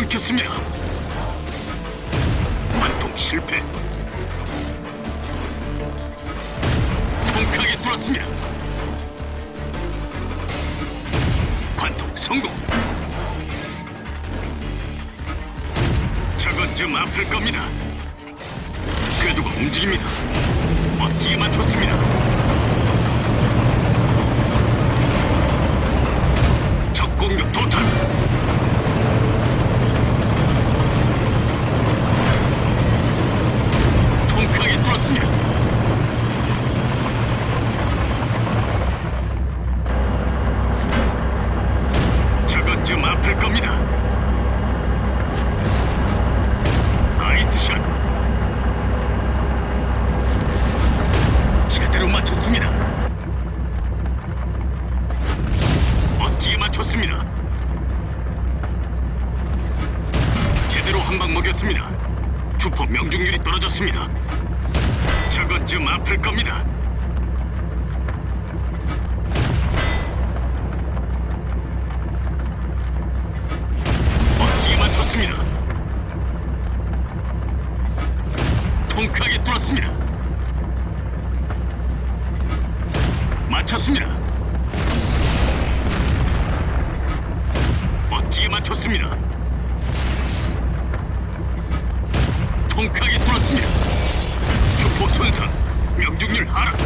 끊겼습니다. 관통 실패. 통쾌하게 뚫었습니다. 관통 성공. 저건 좀 아플 겁니다. 궤도가 움직입니다. 멋지게 맞췄습니다. 아플 겁니다. 아이스샷. 제대로 맞췄습니다. 멋지게 맞췄습니다. 제대로 한 방 먹였습니다. 주포 명중률이 떨어졌습니다. 저건 좀 아플 겁니다. 맞췄습니다. 통쾌하게 뚫었습니다. 맞췄습니다. 멋지게 맞췄습니다. 통쾌하게 뚫었습니다. 주포 손상, 명중률 하락,